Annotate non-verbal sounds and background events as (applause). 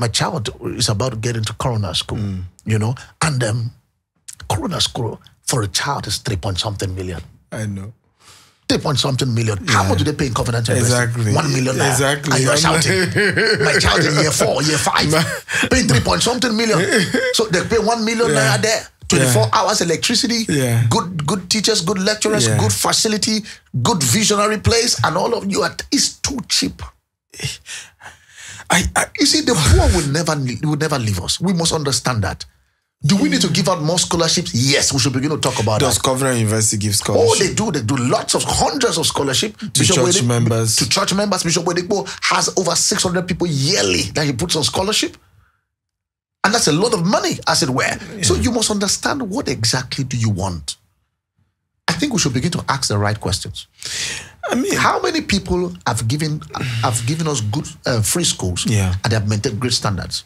my child is about to get into corona school, Mm. you know, and um, corona school for a child is three point something million. I know. Three point something million. How much do they pay in Covenant University? Exactly. One million naira. Exactly. And you're shouting. My child in year four, year five, (laughs) paying three point something million. So they pay one million Yeah. naira there. 24 Yeah. hours electricity, Yeah. good good teachers, good lecturers, Yeah. good facility, good visionary place, and all of you are it's too cheap. I, I You see, the poor will never will never leave us. We must understand that. Do we need to give out more scholarships? Yes, we should begin to talk about does that. Covenant University give scholarships? Oh, they do. They do lots of hundreds of scholarship to church members. To church members, Bishop Oyedepo has over 600 people yearly that he puts on scholarship. And that's a lot of money, as it were. So you must understand what exactly do you want. I think we should begin to ask the right questions. I mean, How many people have given have given us good uh, free schools Yeah. and they have maintained great standards?